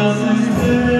doesn't